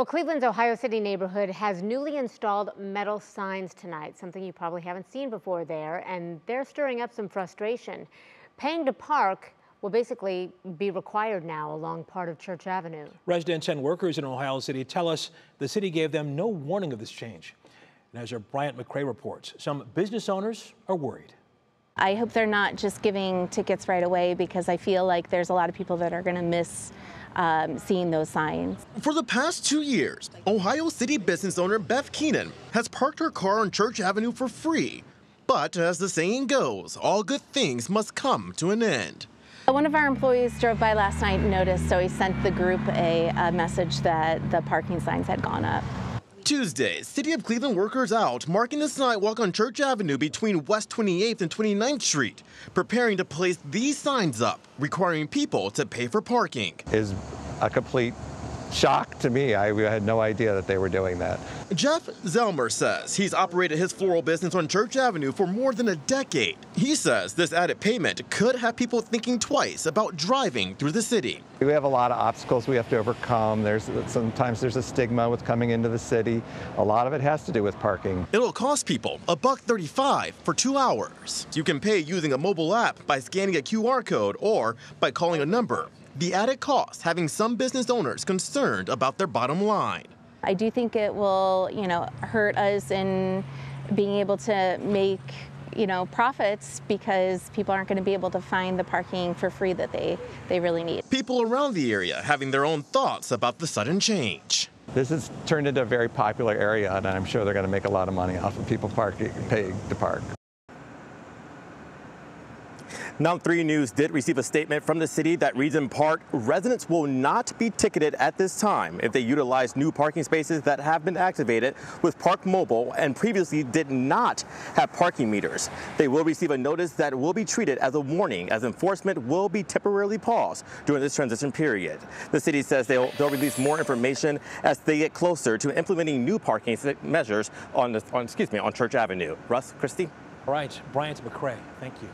Well, Cleveland's Ohio City neighborhood has newly installed metal signs tonight, something you probably haven't seen before there, and they're stirring up some frustration. Paying to park will basically be required now along part of Church Avenue. Residents and workers in Ohio City tell us the city gave them no warning of this change. And as our Bryant McCray reports, some business owners are worried. I hope they're not just giving tickets right away because I feel like there's a lot of people that are going to miss um, seeing those signs. For the past two years, Ohio City business owner Beth Keenan has parked her car on Church Avenue for free. But as the saying goes, all good things must come to an end. One of our employees drove by last night and noticed, so he sent the group a, a message that the parking signs had gone up. Tuesday, City of Cleveland workers out marking the sidewalk on Church Avenue between West 28th and 29th Street, preparing to place these signs up, requiring people to pay for parking. Is a complete shock to me. I had no idea that they were doing that. Jeff Zelmer says he's operated his floral business on Church Avenue for more than a decade. He says this added payment could have people thinking twice about driving through the city. We have a lot of obstacles we have to overcome. There's sometimes there's a stigma with coming into the city. A lot of it has to do with parking. It'll cost people a buck 35 for 2 hours. You can pay using a mobile app by scanning a QR code or by calling a number the added cost having some business owners concerned about their bottom line. I do think it will, you know, hurt us in being able to make, you know, profits because people aren't going to be able to find the parking for free that they, they really need. People around the area having their own thoughts about the sudden change. This has turned into a very popular area, and I'm sure they're going to make a lot of money off of people parking, paying to park. Now 3 News did receive a statement from the city that reads in part, residents will not be ticketed at this time if they utilize new parking spaces that have been activated with Park Mobile and previously did not have parking meters. They will receive a notice that will be treated as a warning as enforcement will be temporarily paused during this transition period. The city says they'll, they'll release more information as they get closer to implementing new parking measures on, the, on excuse me, on Church Avenue. Russ, Christy? All right, Bryant McCray, thank you.